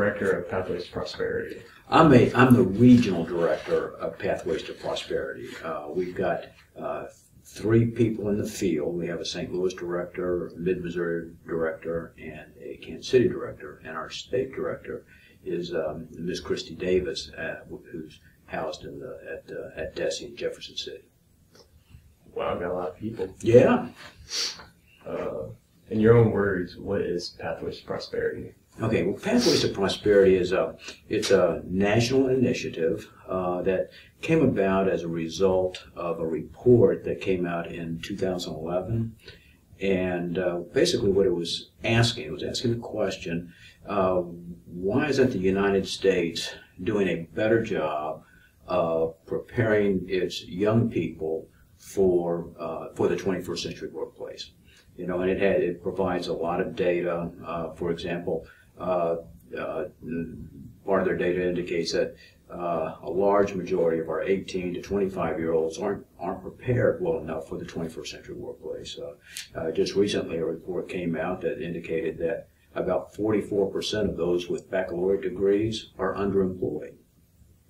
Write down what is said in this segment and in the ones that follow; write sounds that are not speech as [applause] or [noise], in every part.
director of Pathways to Prosperity? I'm a, I'm the regional director of Pathways to Prosperity. Uh, we've got uh, three people in the field. We have a St. Louis director, Mid-Missouri director, and a Kansas City director. And our state director is um, Miss Christy Davis, uh, who's housed in the, at, uh, at DESE in Jefferson City. Wow, I've got a lot of people. Yeah. Uh, in your own words, what is Pathways to Prosperity? Okay, well, Pathways to Prosperity is a it's a national initiative uh, that came about as a result of a report that came out in 2011, and uh, basically what it was asking it was asking the question: uh, Why isn't the United States doing a better job of preparing its young people for uh, for the 21st century workplace? You know, and it had it provides a lot of data. Uh, for example, part of their data indicates that uh, a large majority of our 18 to 25 year olds aren't aren't prepared well enough for the 21st century workplace. Uh, uh, just recently, a report came out that indicated that about 44% of those with baccalaureate degrees are underemployed.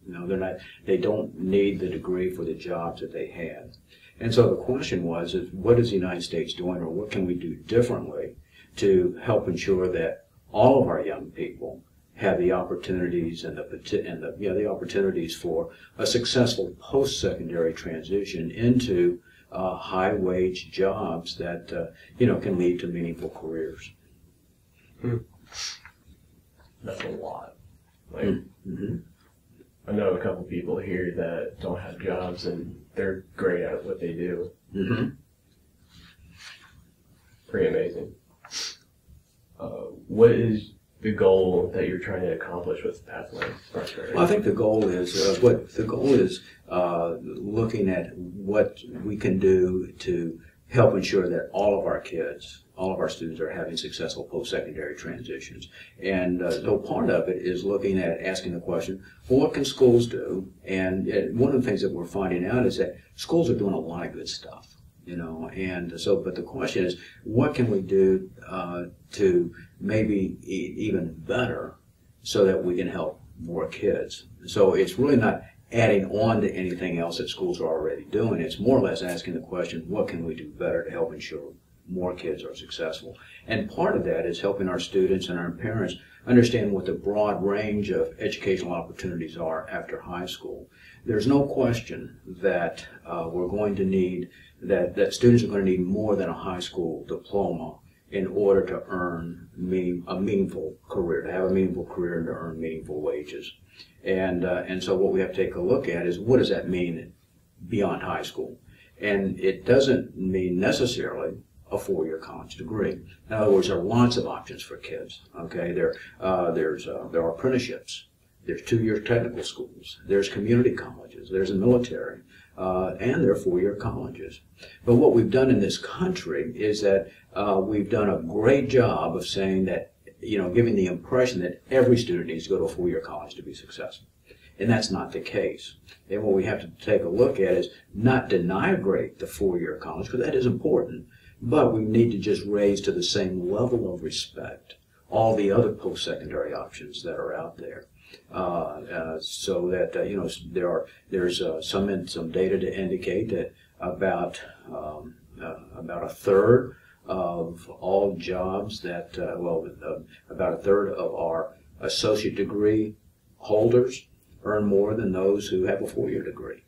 You know, they're not, they don't need the degree for the jobs that they had. And so the question was, is what is the United States doing or what can we do differently to help ensure that all of our young people have the opportunities and the and the, you know, the opportunities for a successful post-secondary transition into uh, high-wage jobs that uh, you know can lead to meaningful careers. Hmm. That's a lot. Like, Mm-hmm. I know a couple people here that don't have jobs and they're great at what they do. Mm-hmm. Pretty amazing. Uh, what is the goal that you're trying to accomplish with Pathway Prosperity? Well, I think the goal is uh, what the goal is uh, looking at what we can do to help ensure that all of our kids, all of our students are having successful post-secondary transitions. And uh, so part of it is looking at asking the question, well, what can schools do? And, and one of the things that we're finding out is that schools are doing a lot of good stuff you know and so but the question is what can we do uh, to maybe even better so that we can help more kids? So it's really not adding on to anything else that schools are already doing. It's more or less asking the question what can we do better to help ensure more kids are successful and part of that is helping our students and our parents understand what the broad range of educational opportunities are after high school there's no question that uh, we're going to need that, that students are going to need more than a high school diploma in order to earn mean, a meaningful career, to have a meaningful career and to earn meaningful wages. And, uh, and so what we have to take a look at is what does that mean beyond high school? And it doesn't mean necessarily a four-year college degree. In other words, there are lots of options for kids. Okay, there uh, there's uh, there are apprenticeships, there's two-year technical schools, there's community colleges, there's a military, uh, and are four-year colleges. But what we've done in this country is that uh, we've done a great job of saying that, you know, giving the impression that every student needs to go to a four-year college to be successful. And that's not the case. And what we have to take a look at is not denigrate the four-year college, because that is important, but we need to just raise to the same level of respect all the other post-secondary options that are out there. Uh, uh, so that uh, you know there are there's some some data to indicate that about um, about a third of all jobs that well about a third of our associate degree holders earn more than those who have a four-year degree.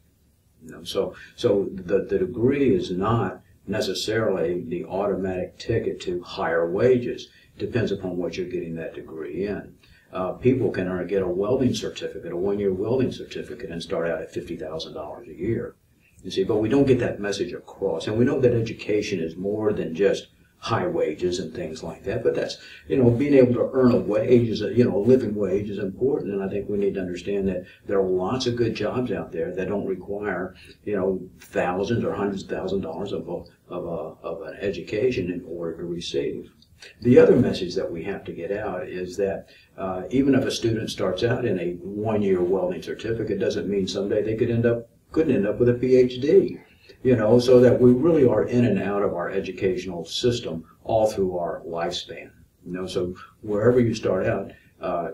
You know, so so the, the degree is not necessarily the automatic ticket to higher wages. Depends upon what you're getting that degree in uh, people can earn, get a welding certificate, a one-year welding certificate, and start out at fifty thousand dollars a year. You see, but we don't get that message across, and we know that education is more than just high wages and things like that. But that's you know being able to earn a wage is a you know a living wage is important, and I think we need to understand that there are lots of good jobs out there that don't require you know thousands or hundreds of thousands of dollars of a, of a, of an education in order to receive. The other message that we have to get out is that uh, even if a student starts out in a one-year welding certificate, doesn't mean someday they could end up couldn't end up with a PhD. You know, so that we really are in and out of our educational system all through our lifespan. You know, so wherever you start out, uh,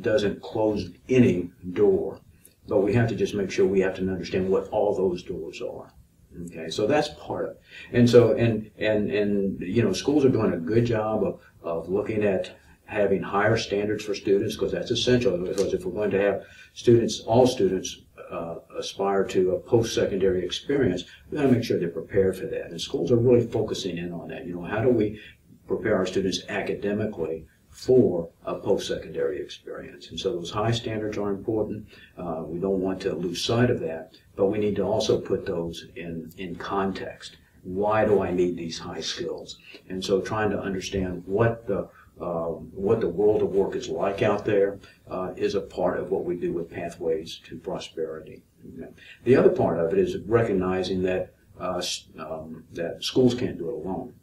doesn't close any door, but we have to just make sure we have to understand what all those doors are. Okay, so that's part of it. And so, and, and, and, you know, schools are doing a good job of, of looking at having higher standards for students because that's essential. Because if we're going to have students, all students uh, aspire to a post-secondary experience, we got to make sure they're prepared for that. And schools are really focusing in on that. You know, how do we prepare our students academically for a post-secondary experience? And so those high standards are important. Uh, we don't want to lose sight of that, but we need to also put those in, in context. Why do I need these high skills? And so trying to understand what the uh, what the world of work is like out there uh, is a part of what we do with Pathways to Prosperity. The other part of it is recognizing that uh, um, that schools can't do it alone.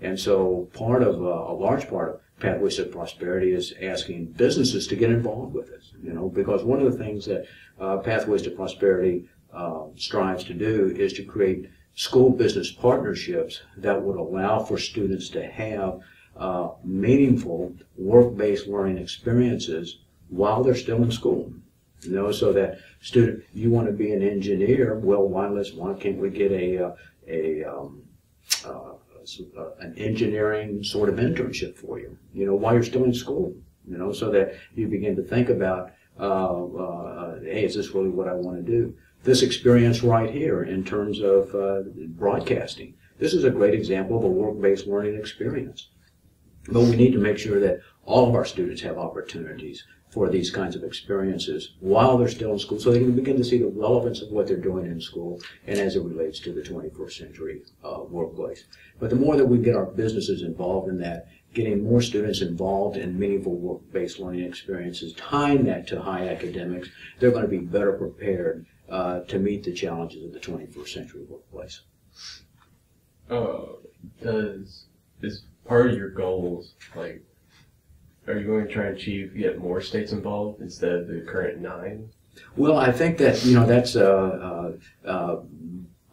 And so part of, uh, a large part of Pathways to Prosperity is asking businesses to get involved with this, you know, because one of the things that uh, Pathways to Prosperity uh, strives to do is to create school business partnerships that would allow for students to have uh, meaningful work-based learning experiences while they're still in school. You know, so that student, you want to be an engineer, well, why let's why can't we get a uh, a um, uh, uh, an engineering sort of internship for you? You know, while you're still in school. You know, so that you begin to think about, uh, hey, is this really what I want to do? This experience right here, in terms of broadcasting, this is a great example of a work-based learning experience. But we need to make sure that all of our students have opportunities for these kinds of experiences while they're still in school so they can begin to see the relevance of what they're doing in school and as it relates to the 21st century uh, workplace. But the more that we get our businesses involved in that, getting more students involved in meaningful work-based learning experiences, tying that to high academics, they're going to be better prepared uh, to meet the challenges of the 21st century workplace. Uh, does is part of your goals, like, are you going to try and achieve get more states involved instead of the current nine? Well, I think that you know that's uh, uh, uh,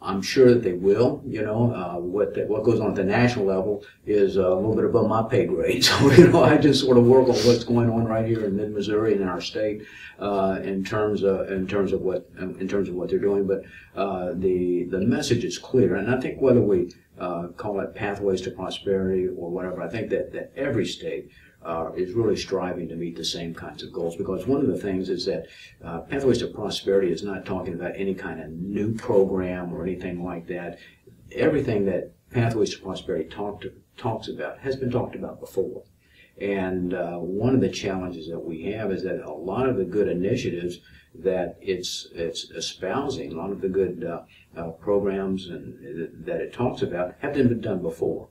I'm sure that they will. You know, uh, what the, what goes on at the national level is uh, a little bit above my pay grade. [laughs] So you know, I just sort of work on what's going on right here in mid Missouri and in our state uh, in terms of in terms of what in terms of what they're doing. But uh, the the message is clear, and I think whether we uh, call it pathways to prosperity or whatever, I think that that every state uh, is really striving to meet the same kinds of goals. Because one of the things is that uh, Pathways to Prosperity is not talking about any kind of new program or anything like that. Everything that Pathways to Prosperity talk to, talks about has been talked about before. And uh, one of the challenges that we have is that a lot of the good initiatives that it's it's espousing, a lot of the good uh, uh, programs and that it talks about have been done before.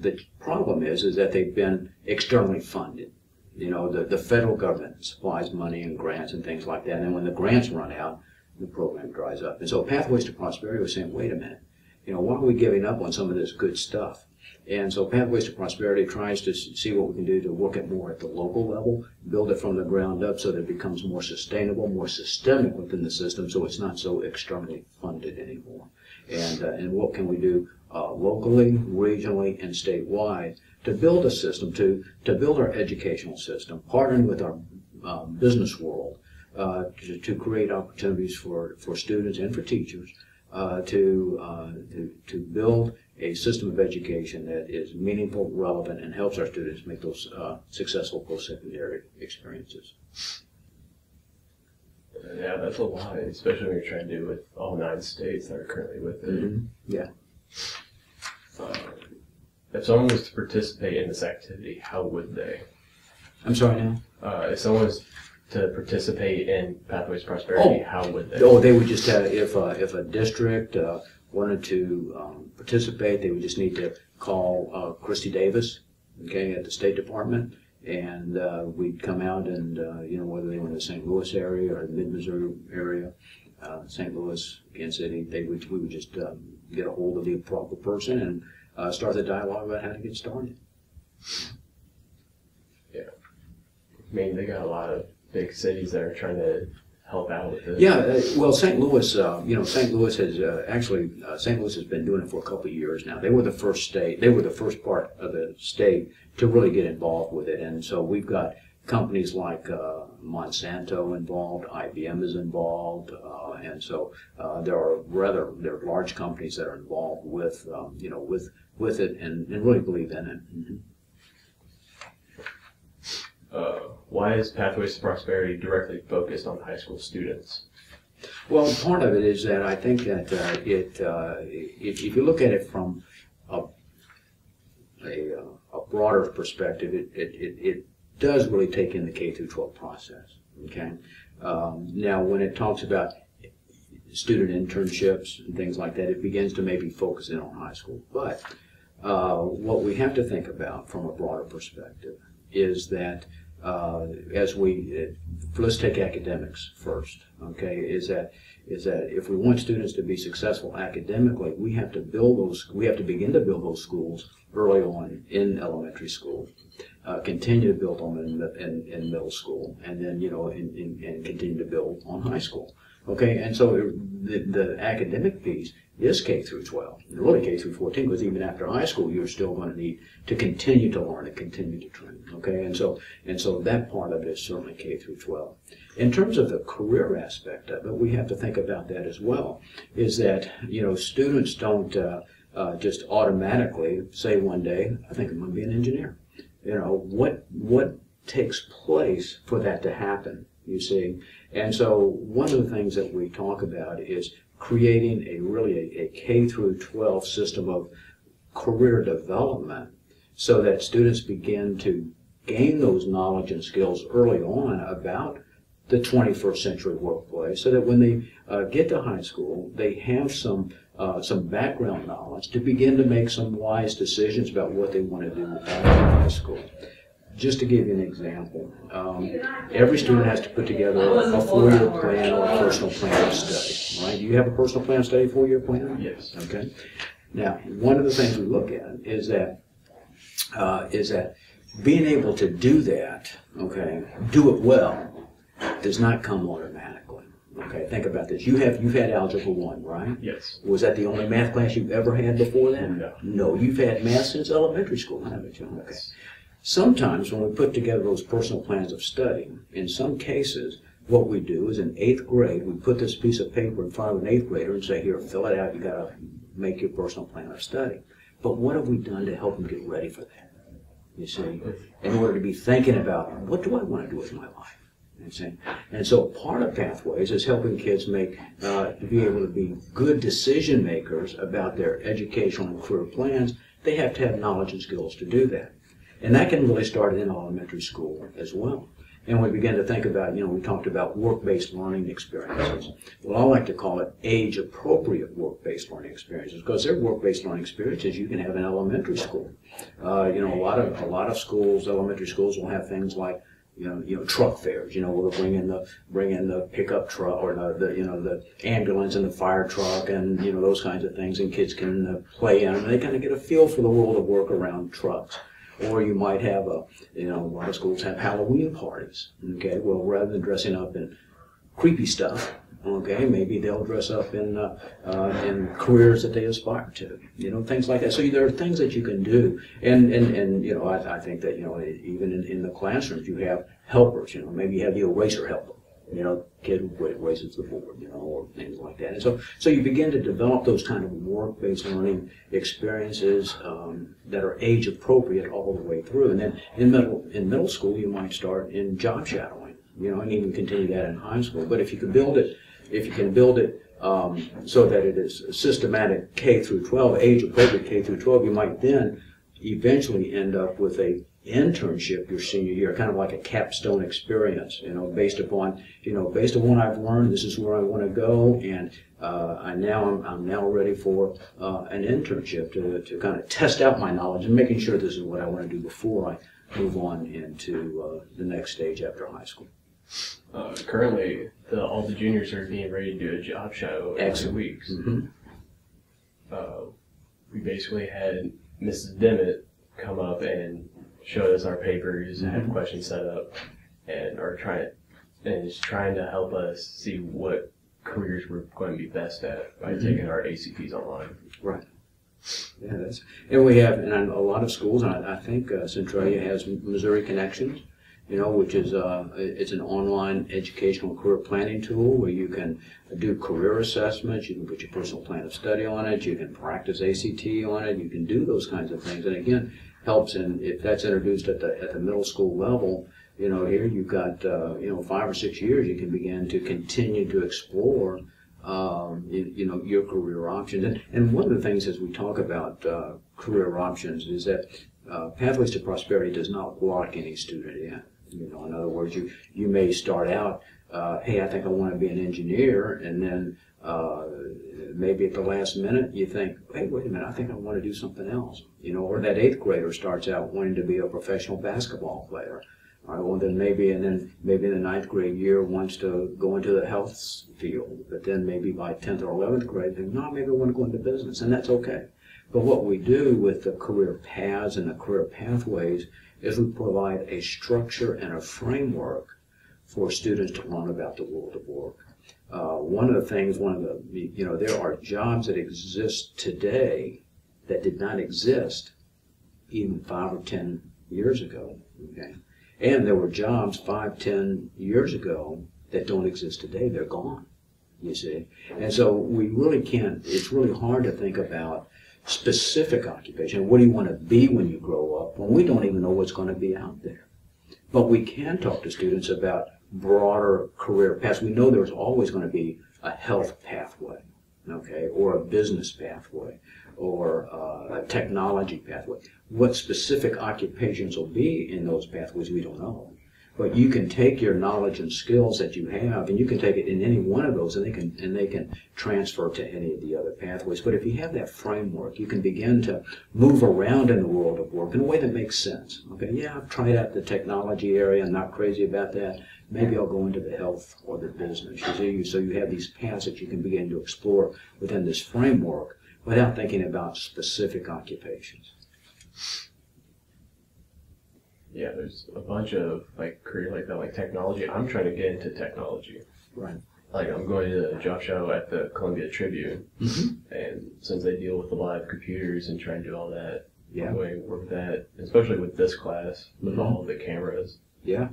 The problem is, is that they've been externally funded. You know, the, the federal government supplies money and grants and things like that. And then when the grants run out, the program dries up. And so Pathways to Prosperity was saying, wait a minute, you know, why are we giving up on some of this good stuff? And so Pathways to Prosperity tries to see what we can do to work it more at the local level, build it from the ground up so that it becomes more sustainable, more systemic within the system so it's not so externally funded anymore. And, uh, and what can we do uh, locally, regionally, and statewide to build a system, to, to build our educational system, partnering with our uh, business world uh, to, to, create opportunities for, for students and for teachers uh, to, uh, to, to build a system of education that is meaningful, relevant, and helps our students make those uh, successful post-secondary experiences. Yeah, that's a lot, especially when you're trying to do with all nine states that are currently with it. Mm-hmm. Yeah. Um, if someone was to participate in this activity, how would they? I'm sorry now? Uh, if someone was to participate in Pathways Prosperity, Oh. how would they? Oh, they would just have, if, uh, if a district, uh, wanted to, um, participate, they would just need to call, uh, Christy Davis, okay, at the State Department. And, uh, we'd come out and, uh, you know, whether they were in the St. Louis area or the mid-Missouri area, uh, St. Louis, Kansas City, they would, we would just, um, get a hold of the proper person and, uh, start the dialogue about how to get started. Yeah. I mean, they got a lot of big cities that are trying to help out with this. Yeah, uh, well, St. Louis, uh, you know, St. Louis has uh, actually, uh, St. Louis has been doing it for a couple of years now. They were the first state, they were the first part of the state to really get involved with it. And so we've got companies like uh, Monsanto involved, IBM is involved, uh, and so uh, there are rather there are large companies that are involved with um, you know with with it and, and really believe in it. Mhm. Uh, why is Pathways to Prosperity directly focused on high school students? Well, part of it is that I think that uh, it, uh, if, if you look at it from a, a, a broader perspective, it, it, it, it does really take in the K through 12 process. Okay. Um, now, when it talks about student internships and things like that, it begins to maybe focus in on high school. But uh, what we have to think about from a broader perspective is that uh, as we, uh, let's take academics first, okay, is that, is that if we want students to be successful academically, we have to build those, we have to begin to build those schools early on in elementary school, uh, continue to build on in, in, in middle school, and then, you know, in, in, and continue to build on high school. Okay, and so the, the academic piece is K through 12, and really K through 14, because even after high school, you're still going to need to continue to learn and continue to train. Okay, and so and so that part of it is certainly K through 12. In terms of the career aspect of it, we have to think about that as well. Is that you know students don't uh, uh, just automatically say one day, I think I'm going to be an engineer. You know what what takes place for that to happen. You see, and so one of the things that we talk about is creating a really a, a K through 12 system of career development so that students begin to gain those knowledge and skills early on about the 21st century workplace so that when they uh, get to high school, they have some uh, some background knowledge to begin to make some wise decisions about what they want to do after high school. Just to give you an example, um, every student has to put together a four-year plan or a personal plan of study, right? Do you have a personal plan of study, four-year plan? Yes. Okay. Now, one of the things we look at is that uh, is that being able to do that, okay, do it well, does not come automatically. Okay, think about this. You have you've had algebra one, right? Yes. Was that the only math class you've ever had before that? No. No, you've had math since elementary school, haven't you? Okay. Sometimes when we put together those personal plans of study, in some cases, what we do is in eighth grade, we put this piece of paper in front of an eighth grader and say, here, fill it out, you gotta make your personal plan of study. But what have we done to help them get ready for that? You see, in order to be thinking about, what do I wanna do with my life? See? And so part of Pathways is helping kids make, uh, to be able to be good decision makers about their educational and career plans. They have to have knowledge and skills to do that. And that can really start in elementary school as well. And we begin to think about, you know, we talked about work-based learning experiences. Well, I like to call it age-appropriate work-based learning experiences because they're work-based learning experiences you can have in elementary school. Uh, you know, a lot of a lot of schools, elementary schools, will have things like you know, you know, truck fairs. You know, we'll bring in the bring in the pickup truck or the, the you know the ambulance and the fire truck and you know those kinds of things, and kids can uh, play in them. They kind of get a feel for the world of work around trucks. Or you might have a, you know, a lot of schools have Halloween parties. Okay, well, rather than dressing up in creepy stuff, okay, maybe they'll dress up in uh, uh, in careers that they aspire to. You know, things like that. So there are things that you can do, and and and you know, I, I think that you know, even in, in the classrooms, you have helpers. You know, maybe you have the eraser helper. You know, kid who erases the board. You know, or things like that. And so, so you begin to develop those kind of work-based learning experiences um, that are age appropriate all the way through. And then in middle in middle school, you might start in job shadowing. You know, and even continue that in high school. But if you can build it, if you can build it um, so that it is systematic K through 12, age appropriate K through 12, you might then eventually end up with a internship your senior year, kind of like a capstone experience, you know, based upon, you know, based on what I've learned, this is where I want to go, and uh, I now I'm, I'm now ready for uh, an internship to, to kind of test out my knowledge and making sure this is what I want to do before I move on into uh, the next stage after high school. Uh, currently, the, all the juniors are being ready to do a job shadow two Excellent. weeks. Mm-hmm. Uh, we basically had Mrs. Dimmitt come up and showed us our papers, and had questions set up, and are trying and is trying to help us see what careers we're going to be best at by Mhm. taking our ACTs online. Right. Yeah, that's, and we have, and a lot of schools, and I, I think uh, Centralia has Missouri connections, you know, which is uh, it's an online educational career planning tool where you can do career assessments. You can put your personal plan of study on it. You can practice ACT on it. You can do those kinds of things. And again, helps in if that's introduced at the at the middle school level. You know, here you've got uh, you know five or six years. You can begin to continue to explore. Um, you, you, know your career options, and, and one of the things as we talk about uh, career options is that uh, Pathways to Prosperity does not lock any student in. You know, in other words, you you may start out, uh, hey, I think I want to be an engineer, and then uh, maybe at the last minute you think, hey, wait a minute, I think I want to do something else. You know, or that eighth grader starts out wanting to be a professional basketball player. All right, well then maybe, and then maybe in the ninth grade year wants to go into the health field, but then maybe by 10th or 11th grade, think, no, maybe I want to go into business, and that's okay. But what we do with the career paths and the career pathways is we provide a structure and a framework for students to learn about the world of work. Uh, one of the things, one of the, you know, there are jobs that exist today that did not exist even five or ten years ago. Okay, and there were jobs five, ten years ago that don't exist today. They're gone. You see, and so we really can't. It's really hard to think about specific occupation. What do you want to be when you grow up? When we don't even know what's going to be out there. But we can talk to students about broader career paths. We know there's always going to be a health pathway, okay, or a business pathway, or uh, a technology pathway. What specific occupations will be in those pathways, we don't know. But you can take your knowledge and skills that you have, and you can take it in any one of those, and they can and they can transfer to any of the other pathways. But if you have that framework, you can begin to move around in the world of work in a way that makes sense. Okay, yeah, I've tried out the technology area. I'm not crazy about that. Maybe I'll go into the health or the business. You see, so you have these paths that you can begin to explore within this framework without thinking about specific occupations. Yeah, there's a bunch of like career like that, like technology. I'm trying to get into technology. Right. Like I'm going to a job show at the Columbia Tribune, Mm-hmm. and since they deal with a lot of computers and trying to do all that, Yeah. To work that, especially with this class with Mhm. all of the cameras. Yeah.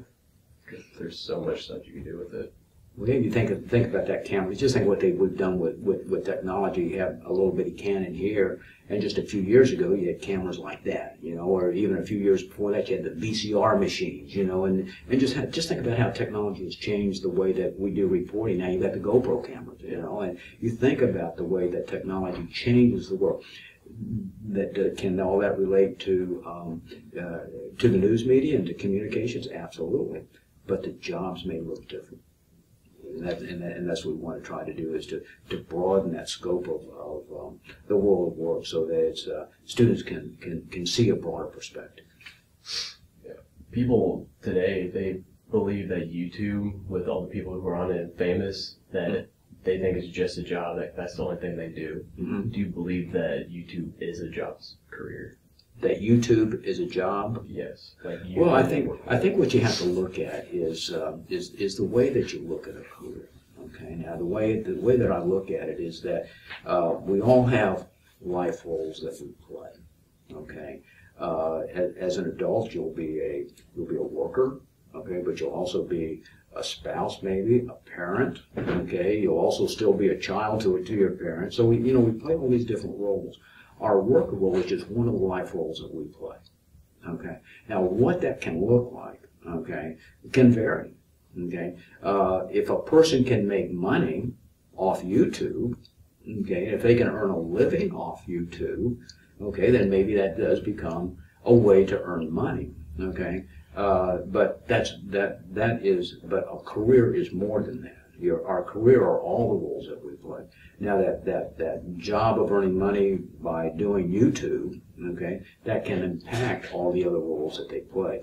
there's so much stuff you can do with it. Well, if you think of, think about that camera, just think what they, we've done with, with, with technology. You have a little bitty Canon here, and just a few years ago, you had cameras like that, you know, or even a few years before that, you had the VCR machines, you know, and, and just had, just think about how technology has changed the way that we do reporting. Now you've got the GoPro cameras, you know, and you think about the way that technology changes the world. That uh, can all that relate to um, uh, to the news media and to communications? Absolutely, but the jobs may look different. And, that, and, that, and that's what we want to try to do is to, to broaden that scope of, of um, the world of work so that it's, uh, students can, can, can see a broader perspective. Yeah. People today they believe that YouTube, with all the people who are on it and famous, that they think it's just a job. That that's the only thing they do. Mm-hmm. Do you believe that YouTube is a job's career? That YouTube is a job. Yes. Like Well, I think I think what you have to look at is um, is is the way that you look at a career. Okay, now the way the way that I look at it is that uh, we all have life roles that we play. Okay, uh, as, as an adult, you'll be a you'll be a worker. Okay, but you'll also be a spouse, maybe a parent. Okay, you'll also still be a child to to your parents. So we you know we play all these different roles. Our work role is one of the life roles that we play. Okay. Now, what that can look like, okay, can vary. Okay. Uh, if a person can make money off YouTube, okay, if they can earn a living off YouTube, okay, then maybe that does become a way to earn money. Okay. Uh, but that's that that is but a career is more than that. Your, our career are all the roles that we play. Now that, that, that job of earning money by doing YouTube, okay, that can impact all the other roles that they play.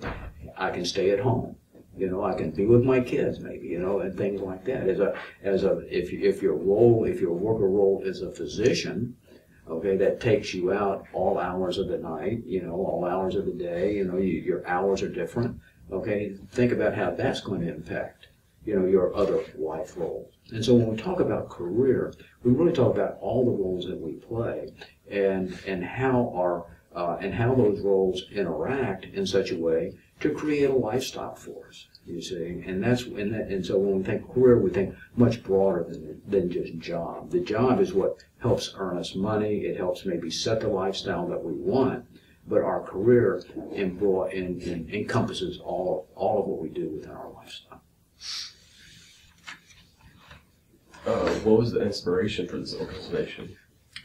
I can stay at home. You know, I can be with my kids maybe, you know, and things like that. As a, as a, if, if your role, if your worker role is a physician, okay, that takes you out all hours of the night, you know, all hours of the day, you know, you, your hours are different. Okay, think about how that's going to impact, you know, your other life roles. And so when we talk about career, we really talk about all the roles that we play and and how our uh, and how those roles interact in such a way to create a lifestyle for us. You see, and that's and that, and so when we think career, we think much broader than than just job. The job is what helps earn us money. It helps maybe set the lifestyle that we want, but our career embro- en- encompasses all all of what we do within our lifestyle. Uh, what was the inspiration for this organization?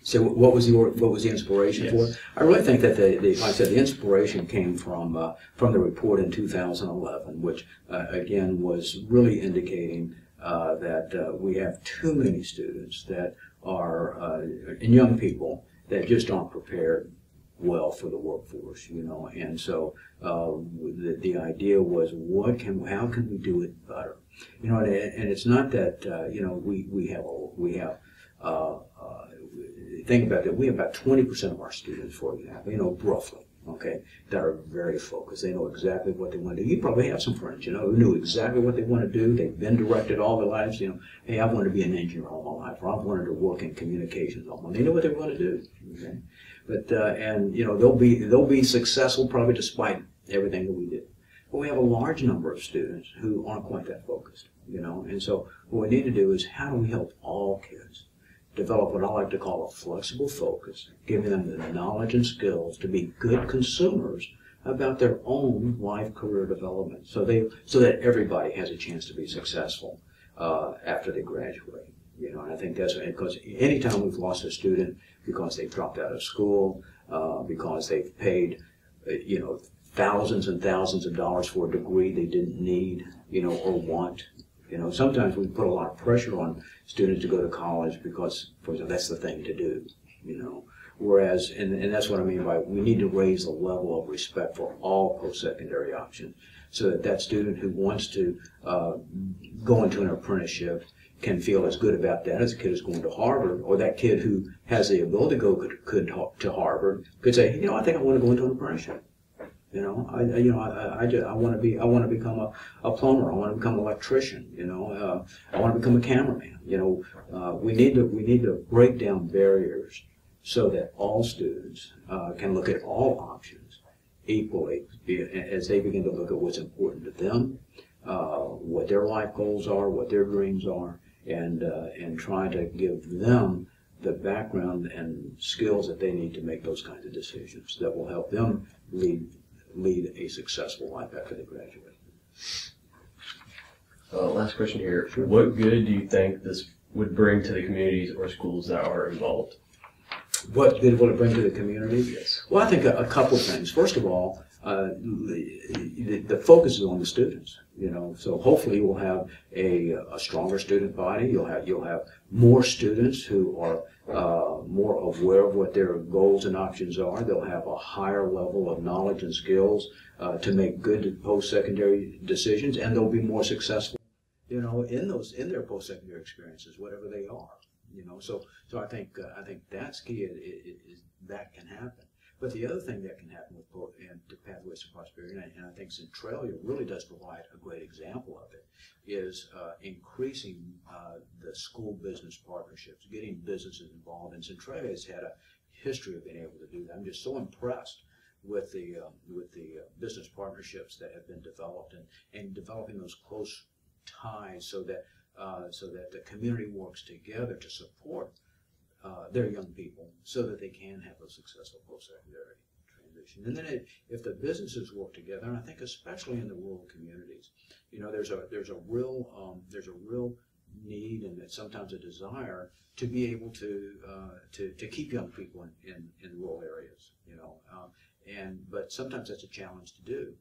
So what was the what was the inspiration for Yes. it? I really think that the, the like I said the inspiration came from uh, from the report in 2011, which uh, again was really indicating uh, that uh, we have too many students that are uh, and young people that just aren't prepared well for the workforce, you know. And so uh, the the idea was, what can how can we do it better? You know, and, and it's not that uh, you know we we have we have. Uh, uh, think about that. We have about 20% of our students, for example, you know, roughly, okay, that are very focused. They know exactly what they want to do. You probably have some friends, you know, who knew exactly what they want to do. They've been directed all their lives, you know, hey, I wanted to be an engineer all my life, or I wanted to work in communications all my life. They know what they want to do, okay? But, uh, and, you know, they'll be, they'll be successful probably despite everything that we did. But we have a large number of students who aren't quite that focused, you know, and so what we need to do is how do we help all kids develop what I like to call a flexible focus, giving them the knowledge and skills to be good consumers about their own life career development, so they so that everybody has a chance to be successful uh, after they graduate. You know, and I think that's because anytime we've lost a student because they've dropped out of school, uh, because they've paid, uh, you know, thousands and thousands of dollars for a degree they didn't need, you know, or want. You know, sometimes we put a lot of pressure on students to go to college because, for example, that's the thing to do. You know, whereas, and, and that's what I mean by we need to raise the level of respect for all post-secondary options, so that that student who wants to uh, go into an apprenticeship can feel as good about that as a kid who's going to Harvard, or that kid who has the ability to go could, could to Harvard could say, you know, I think I want to go into an apprenticeship. You know, I, you know, I, I, just, I want to be, I want to become a, a plumber. I want to become an electrician. You know, uh, I want to become a cameraman. You know, uh, we need to, we need to break down barriers so that all students uh, can look at all options equally as they begin to look at what's important to them, uh, what their life goals are, what their dreams are, and uh, and try to give them the background and skills that they need to make those kinds of decisions that will help them lead lead a successful life after they graduate. Uh, last question here. What good do you think this would bring to the communities or schools that are involved? What good will it bring to the community? Yes. Well, I think a, a couple things. First of all, uh, the, the focus is on the students. You know, so hopefully we'll have a, a stronger student body. You'll have you'll have more students who are uh, more aware of what their goals and options are. They'll have a higher level of knowledge and skills uh, to make good post-secondary decisions, and they'll be more successful. You know, in those in their post-secondary experiences, whatever they are. You know, so so I think uh, I think that's key. Is, is that can happen. But the other thing that can happen with and the pathways to prosperity, and I, and I think Centralia really does provide a great example of it, is uh, increasing uh, the school business partnerships, getting businesses involved. And Centralia has had a history of being able to do that. I'm just so impressed with the um, with the uh, business partnerships that have been developed and, and developing those close ties so that uh, so that the community works together to support uh, their young people so that they can have a successful post-secondary transition. And then it, if the businesses work together, and I think especially in the rural communities, you know, there's a there's a real um, there's a real need and sometimes a desire to be able to uh, to, to keep young people in, in, in rural areas, you know, um, and but sometimes that's a challenge to do.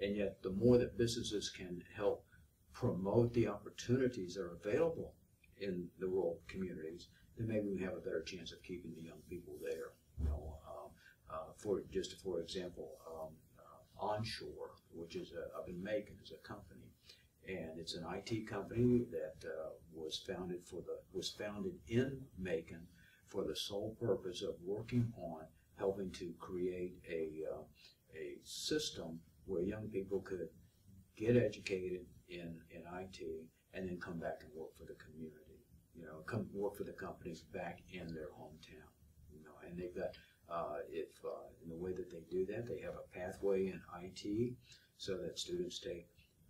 And yet, the more that businesses can help promote the opportunities that are available in the rural communities, then maybe we have a better chance of keeping the young people there. You know, um, uh, for just for example, um, uh, Onshore, which is a, up in Macon, is a company, and it's an IT company that uh, was founded for the was founded in Macon for the sole purpose of working on helping to create a uh, a system where young people could get educated in in IT and then come back and work for the community know, come work for the companies back in their hometown. You know, and they've got Uh, if, uh, in the way that they do that, they have a pathway in IT so that students take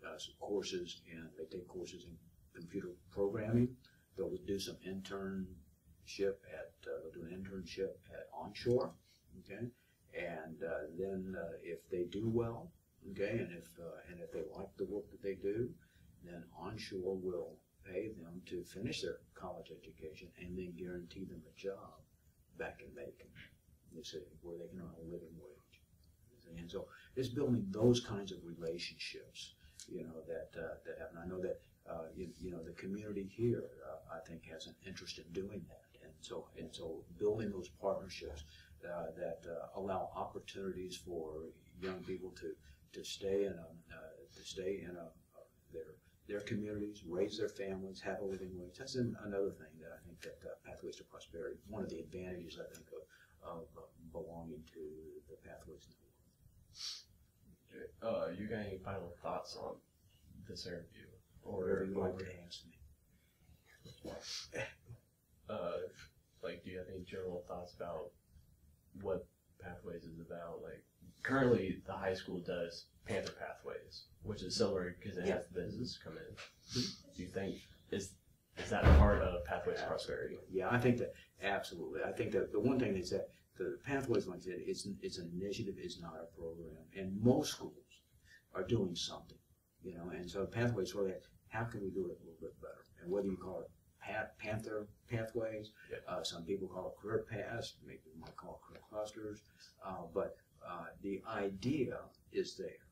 uh, some courses and they take courses in computer programming. They'll do some internship at, uh, they'll do an internship at onshore, okay? And uh, then uh, if they do well, okay, and if, and if they like the work that they do, then onshore will pay them to finish their college education and then guarantee them a job back in Macon, you see, where they can earn a living wage. And so it's building those kinds of relationships, you know, that, uh, that happen. I know that, uh, you, you know, the community here, uh, I think has an interest in doing that. And so, and so building those partnerships, uh, that, uh, allow opportunities for young people to, to stay in a, uh, to stay in a, their, their communities, raise their families, have a living wage. That's an, another thing that I think that uh, Pathways to Prosperity, one of the advantages I think of, of belonging to the Pathways Network. Uh, you got any final thoughts on this interview? Or Whatever you like to ask me. [laughs] uh, like, do you have any general thoughts about what Pathways is about? Like, currently the high school does Panther Pathways, which is similar because it has the business come in. Do you think is is that part of Pathways to Prosperity? Yeah, I think that absolutely. I think that the one thing is that the pathways, like I said, it's it's an initiative, it's not a program, and most schools are doing something, you know. And so pathways, sort of, how can we do it a little bit better? And whether you call it Panther pathways, uh, some people call it career paths, maybe you might call it career clusters, uh, but uh, the idea is there,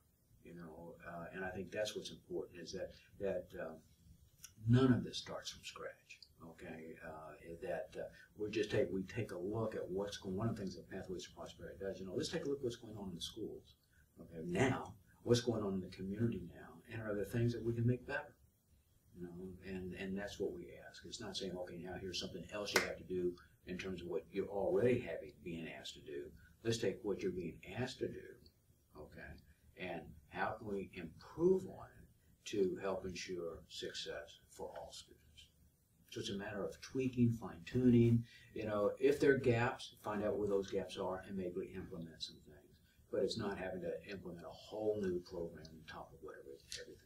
you know. Uh, and I think that's what's important is that that. Um, none of this starts from scratch. Okay, uh, that uh, we just take we take a look at what's going. One of the things that Pathways to Prosperity does, you know, let's take a look at what's going on in the schools. Okay, now what's going on in the community now, and are there things that we can make better? You know, and and that's what we ask. It's not saying, okay, now here's something else you have to do in terms of what you're already having being asked to do. Let's take what you're being asked to do, okay, and how can we improve on it to help ensure success for all students. So it's a matter of tweaking, fine tuning. You know, if there are gaps, find out where those gaps are and maybe implement some things. But it's not having to implement a whole new program on top of whatever everything